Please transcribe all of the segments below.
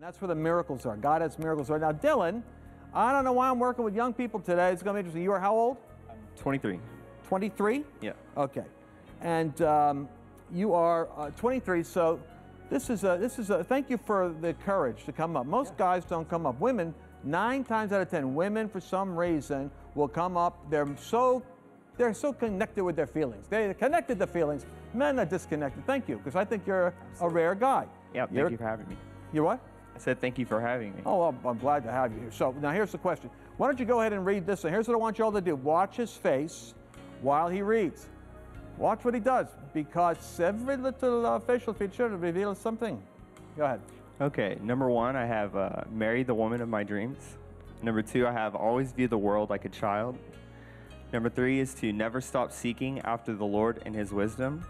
And that's where the miracles are. God has miracles. Right now, Dillon, I don't know why I'm working with young people today. It's going to be interesting. You are how old? 23. 23? Yeah. Okay. And um, you are uh, 23, so this is a, this is a, thank you for the courage to come up. Most guys don't come up. Women, nine times out of 10, women for some reason will come up. They're so, they're so connected with their feelings. They're connected to feelings. Men are disconnected. Thank you, because I think you're a rare guy. Yeah, thank You're- you for having me. You what? I said thank you for having me. Oh, well, I'm glad to have you here. So now here's the question. Why don't you go ahead and read this? And here's what I want you all to do. Watch his face while he reads. Watch what he does, because every little uh, facial feature reveals something. Go ahead. Okay, number one, I have uh, married the woman of my dreams. Number two, I have always viewed the world like a child. Number three is to never stop seeking after the Lord and His wisdom.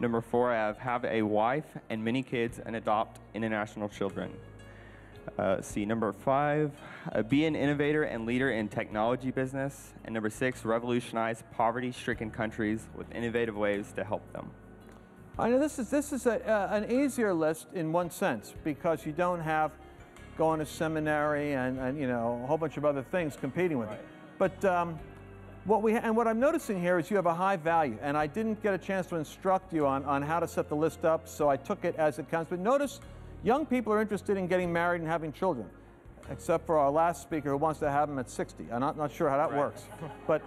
Number four, I have have a wife and many kids and adopt international children. Uh, see, number five, uh, be an innovator and leader in technology business. And number six, revolutionize poverty-stricken countries with innovative ways to help them. I know this is this is a, uh, an easier list in one sense because you don't have going to seminary and, and you know a whole bunch of other things competing with it. But um, what we and what I'm noticing here is you have a high value, and I didn't get a chance to instruct you on on how to set the list up, so I took it as it comes. But notice, young people are interested in getting married and having children, except for our last speaker who wants to have them at 60. I'm not, not sure how that works, but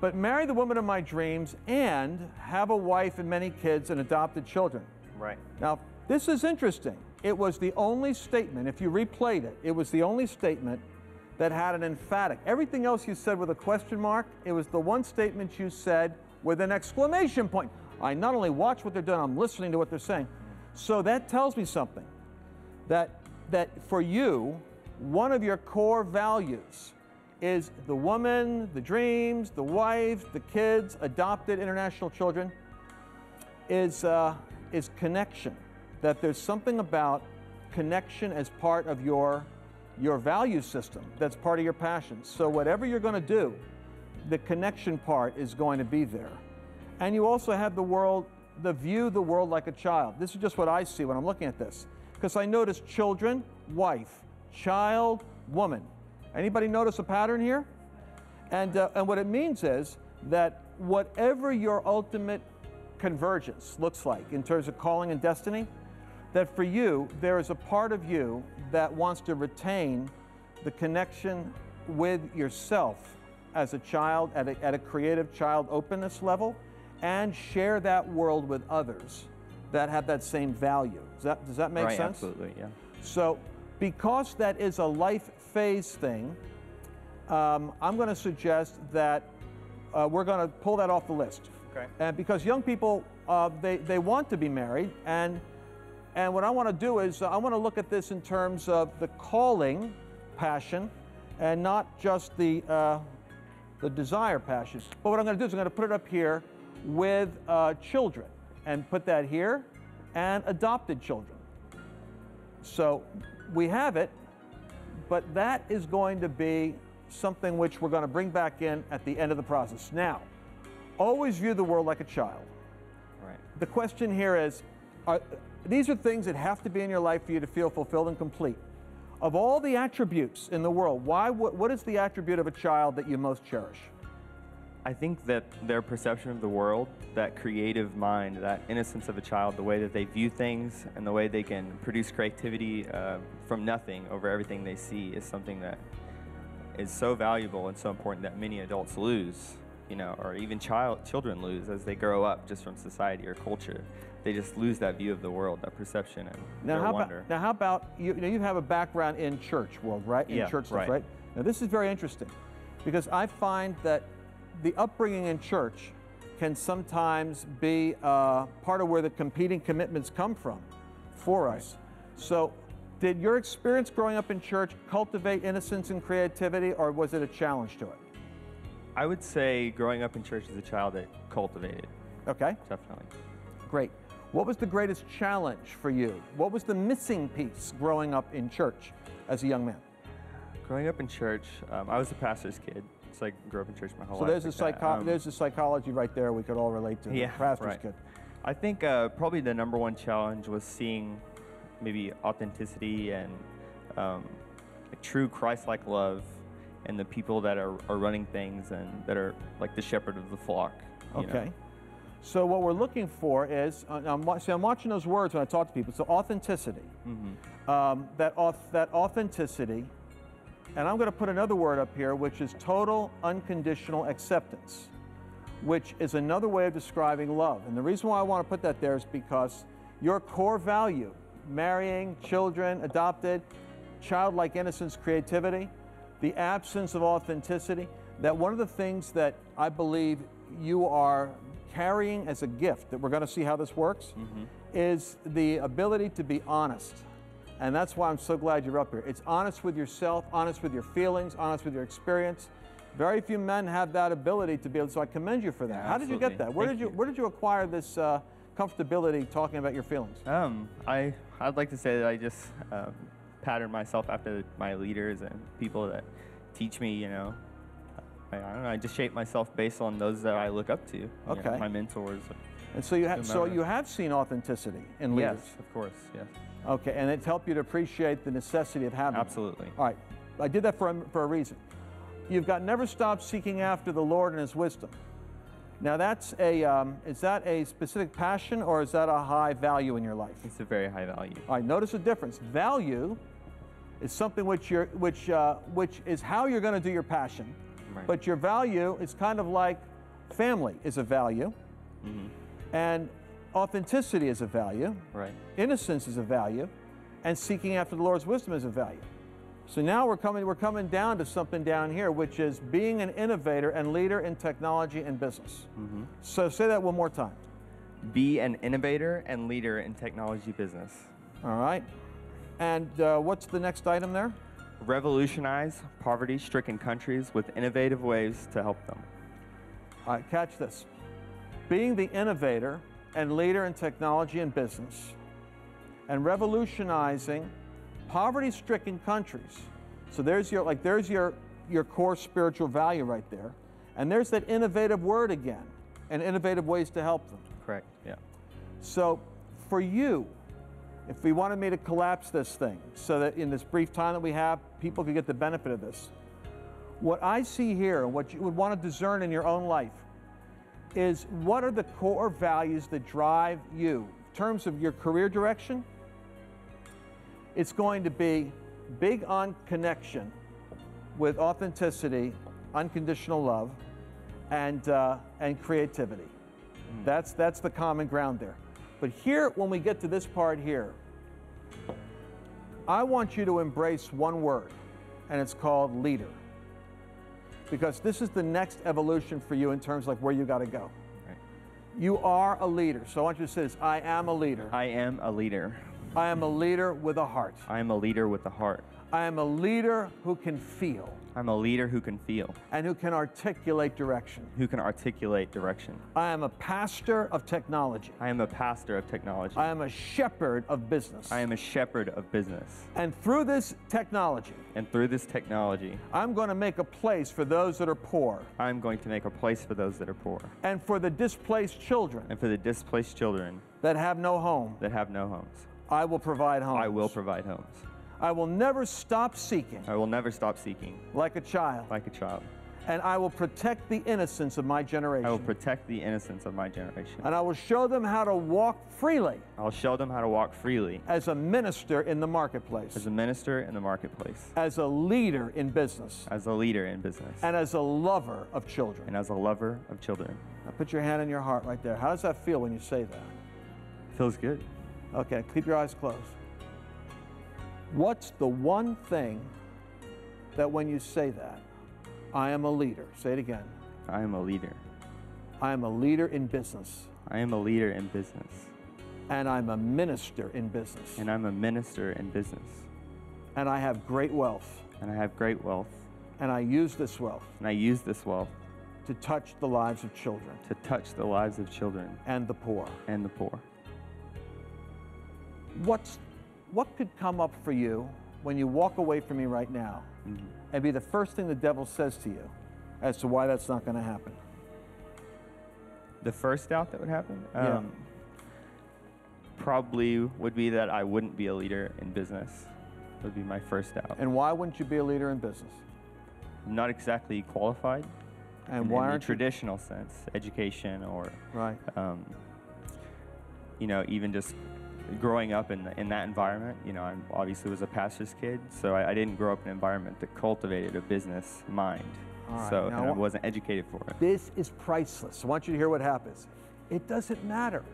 but marry the woman of my dreams and have a wife and many kids and adopted children. Right. Now, this is interesting. It was the only statement, if you replayed it, it was the only statement that had an emphatic. Everything else you said with a question mark, it was the one statement you said with an exclamation point. I not only watch what they're doing, I'm listening to what they're saying. So that tells me something. That that for you, one of your core values is the woman, the dreams, the wife, the kids, adopted international children, is, uh, is connection. That there's something about connection as part of your, your value system, that's part of your passion. So, whatever you're going to do, the connection part is going to be there. And you also have the world, the view the world like a child. This is just what I see when I'm looking at this. Because I notice children, wife, child, woman. Anybody notice a pattern here? And, uh, and what it means is that whatever your ultimate convergence looks like in terms of calling and destiny, that for you, there is a part of you that wants to retain the connection with yourself as a child at a, at a creative child openness level and share that world with others that have that same value. Does that, does that make right, sense? absolutely, yeah. So, because that is a life phase thing, um, I'm going to suggest that uh, we're going to pull that off the list. Okay. And because young people, uh, they, they want to be married, and, and what I want to do is uh, I want to look at this in terms of the calling passion and not just the, uh, the desire passion. But what I'm going to do is I'm going to put it up here with uh, children and put that here and adopted children. So we have it, but that is going to be something which we're going to bring back in at the end of the process. Now, always view the world like a child. Right. The question here is are, these are things that have to be in your life for you to feel fulfilled and complete. Of all the attributes in the world, why, what, what is the attribute of a child that you most cherish? I think that their perception of the world, that creative mind, that innocence of a child, the way that they view things, and the way they can produce creativity uh, from nothing over everything they see is something that is so valuable and so important that many adults lose, you know, or even child children lose as they grow up just from society or culture. They just lose that view of the world, that perception, and Now, their how wonder. about, now how about you, you know, you have a background in church world, right? In Yeah, church stuff, right. right? Now, this is very interesting because I find that the upbringing in church can sometimes be uh, part of where the competing commitments come from for us. So, did your experience growing up in church cultivate innocence and creativity, or was it a challenge to it? I would say growing up in church as a child, it cultivated, Okay, definitely. great. What was the greatest challenge for you? What was the missing piece growing up in church as a young man? Growing up in church, um, I was a pastor's kid, so I grew up in church my whole So life. there's like that. psycho- Um, there's a psychology right there we could all relate to. Yeah, pastor's right. I think uh, probably the number one challenge was seeing maybe authenticity and um, like true Christ-like love, and the people that are, are running things and that are like the shepherd of the flock. you know? Okay. So what we're looking for is, uh, I'm, see, I'm watching those words when I talk to people. So authenticity. Um, that, auth- that authenticity, and I'm going to put another word up here, which is total unconditional acceptance, which is another way of describing love. And the reason why I want to put that there is because your core value, marrying, children, adopted, childlike innocence, creativity, the absence of authenticity, that one of the things that I believe you are carrying as a gift, that we're going to see how this works, mm-hmm. is the ability to be honest. And that's why I'm so glad you're up here. It's honest with yourself, honest with your feelings, honest with your experience. Very few men have that ability to be able. So I commend you for that. Yeah, How did you get that? Where Thank did you. Where did you acquire this uh, comfortability talking about your feelings? Um, I I'd like to say that I just um, pattern myself after my leaders and people that teach me. You know, I, I don't know. I just shape myself based on those that I look up to. you know, Okay. my mentors. And so you have. So you have seen authenticity in leaders. Yes, of course. Yes, Okay, and it's helped you to appreciate the necessity of having. it. absolutely. All right, I did that for a, for a reason. You've got never stop seeking after the Lord and His wisdom. Now that's a um, is that a specific passion or is that a high value in your life? It's a very high value. All right, notice the difference. Value is something which you're which uh, which is how you're going to do your passion, Right. but your value is kind of like family is a value, Mm-hmm. And authenticity is a value. Right. innocence is a value, and seeking after the Lord's wisdom is a value. So now we're coming, we're coming down to something down here, which is being an innovator and leader in technology and business. So say that one more time. Be an innovator and leader in technology business. All right. And uh, what's the next item there? Revolutionize poverty-stricken countries with innovative ways to help them. All right, catch this. Being the innovator and leader in technology and business, and revolutionizing poverty-stricken countries. So there's your like there's your your core spiritual value right there, and there's that innovative word again, and innovative ways to help them. Correct. Yeah. So for you, if we wanted me to collapse this thing so that in this brief time that we have, people could get the benefit of this, what I see here and what you would want to discern in your own life is what are the core values that drive you in terms of your career direction? It's going to be big on connection with authenticity, unconditional love, and, uh, and creativity. That's, that's the common ground there. But here, when we get to this part here, I want you to embrace one word, and it's called leader. Because this is the next evolution for you in terms of like where you got to go. Right. You are a leader. So I want you to say this I am a leader. I am a leader. I am a leader with a heart. I am a leader with a heart. I am a leader who can feel I'm a leader who can feel, and who can articulate direction. who can articulate direction. I am a pastor of technology. I am a pastor of technology. I am a shepherd of business. I am a shepherd of business. and through this technology, And through this technology, I'm going to make a place for those that are poor I'm going to make a place for those that are poor and for the displaced children and for the displaced children that have no home. that have no homes. I will provide homes. I will provide homes. I will never stop seeking I will never stop seeking like a child, like a child. and I will protect the innocence of my generation. I will protect the innocence of my generation. and I will show them how to walk freely I'll show them how to walk freely as a minister in the marketplace, as a minister in the marketplace, as a leader in business, as a leader in business, and as a lover of children. and as a lover of children. Now put your hand on your heart right there. How does that feel when you say that? Feels good. Okay, keep your eyes closed. What's the one thing that when you say that, I am a leader? Say it again. I am a leader. I am a leader in business, I am a leader in business, and I'm a minister in business, and I'm a minister in business, and I have great wealth, and I have great wealth, and I use this wealth and I use this wealth to touch the lives of children to touch the lives of children and the poor. and the poor. What's, what could come up for you when you walk away from me right now and be the first thing the devil says to you as to why that's not going to happen? The first doubt that would happen? Yeah. Um, probably would be that I wouldn't be a leader in business. That Would be my first doubt. And why wouldn't you be a leader in business? I'm not exactly qualified And in, why in the traditional sense, education or Right. um, you know, even just growing up in, in that environment, you know, I obviously was a pastor's kid, so I, I didn't grow up in an environment that cultivated a business mind. Right, so I wasn't educated for it. This is priceless. I want you to hear what happens. It doesn't matter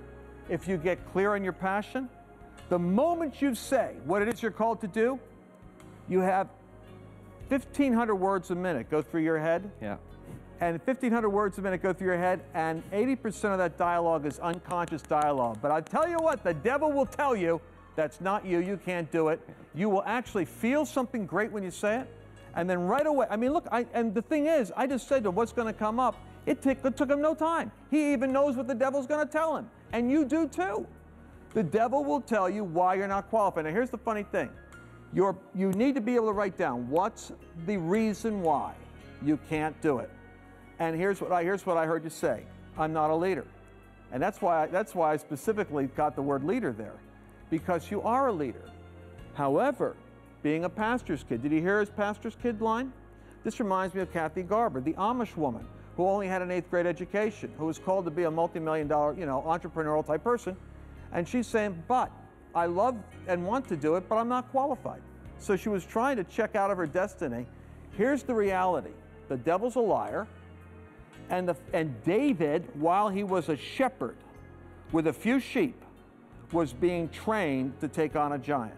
if you get clear on your passion. The moment you say what it is you're called to do, you have 1,500 words a minute go through your head, Yeah. And 1,500 words a minute go through your head, and 80% of that dialogue is unconscious dialogue. But I tell you what, the devil will tell you that's not you, you can't do it. You will actually feel something great when you say it, and then right away, I mean, look, I, and the thing is, I just said to what's going to come up? It, took- it took him no time. He even knows what the devil's going to tell him, and you do too. The devil will tell you why you're not qualified. Now, here's the funny thing. You're, you need to be able to write down what's the reason why you can't do it. And here's what I, here's what I heard you say I'm not a leader. And that's why, I, that's why I specifically got the word leader there, because you are a leader. However, being a pastor's kid, did you hear his pastor's kid line? This reminds me of Kathy Garber, the Amish woman who only had an eighth grade education, who was called to be a multi-million dollar, you know, entrepreneurial type person. And she's saying, but I love and want to do it, but I'm not qualified. So she was trying to check out of her destiny. Here's the reality. The devil's a liar. And, the, and David, while he was a shepherd with a few sheep, was being trained to take on a giant.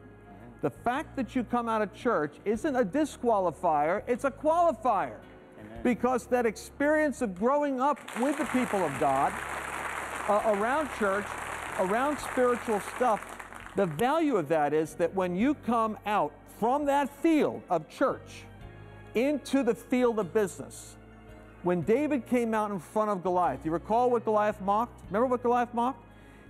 The fact that you come out of church isn't a disqualifier, it's a qualifier. Because that experience of growing up with the people of God, uh, around church, around spiritual stuff, the value of that is that when you come out from that field of church into the field of business, when David came out in front of Goliath, you recall what Goliath mocked? Remember what Goliath mocked?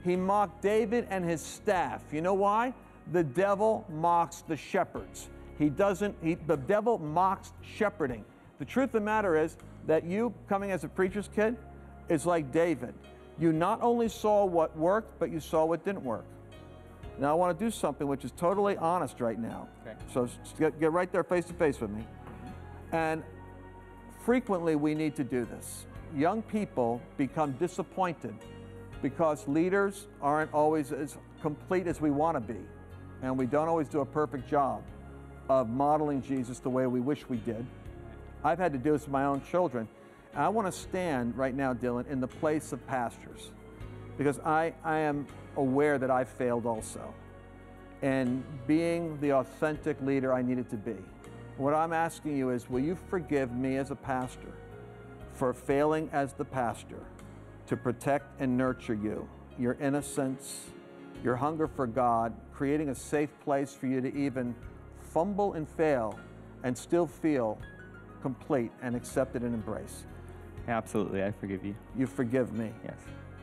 He mocked David and his staff. You know why? The devil mocks the shepherds. He doesn't, he, the devil mocks shepherding. The truth of the matter is that you coming as a preacher's kid is like David. You not only saw what worked, but you saw what didn't work. Now, I want to do something which is totally honest right now. Okay. So get, get right there face to face with me. And frequently we need to do this. Young people become disappointed because leaders aren't always as complete as we want to be. And we don't always do a perfect job of modeling Jesus the way we wish we did. I've had to do this with my own children. And I want to stand right now, Dillon, in the place of pastors because I, I am aware that I failed also and being the authentic leader I needed to be. What I'm asking you is, will you forgive me as a pastor for failing as the pastor to protect and nurture you, your innocence, your hunger for God, creating a safe place for you to even fumble and fail and still feel complete and accepted and embraced? Absolutely, I forgive you. You forgive me. Yes.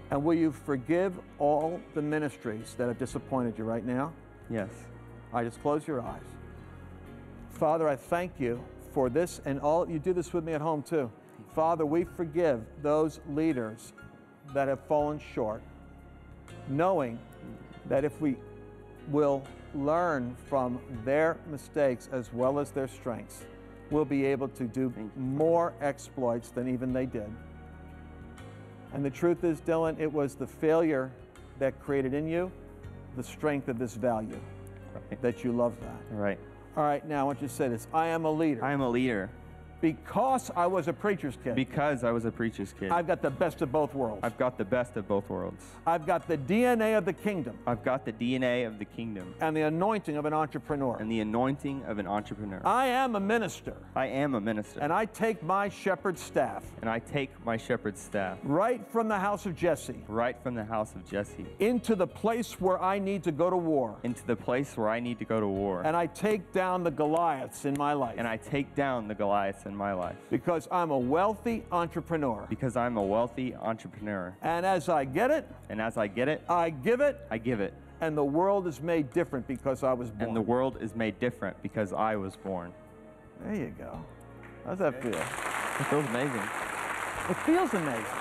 And will you forgive all the ministries that have disappointed you right now? Yes. I just close your eyes. Father, I thank you for this and all. You do this with me at home too. Father, we forgive those leaders that have fallen short, knowing that if we will learn from their mistakes as well as their strengths, we'll be able to do more exploits than even they did. And the truth is, Dillon, it was the failure that created in you the strength of this value Right. that you love that. Right. All right, now I want you to say this I am a leader. I am a leader because I was a preacher's kid, because I was a preacher's kid. I've got the best of both worlds. I've got the best of both worlds. I've got the DNA of the kingdom I've got the DNA of the kingdom and the anointing of an entrepreneur. and the anointing of an entrepreneur. I am a minister, I am a minister, and I take my shepherd's staff and I take my shepherd's staff right from the house of Jesse right from the house of Jesse into the place where I need to go to war. into the place where I need to go to war. And I take down the Goliaths in my life And I take down the Goliaths in my life because I'm a wealthy entrepreneur. because I'm a wealthy entrepreneur. And as I get it, And as I get it, I give it, I give it. and the world is made different because I was born. And the world is made different because I was born. There you go. How's that feel? It feels amazing. It feels amazing.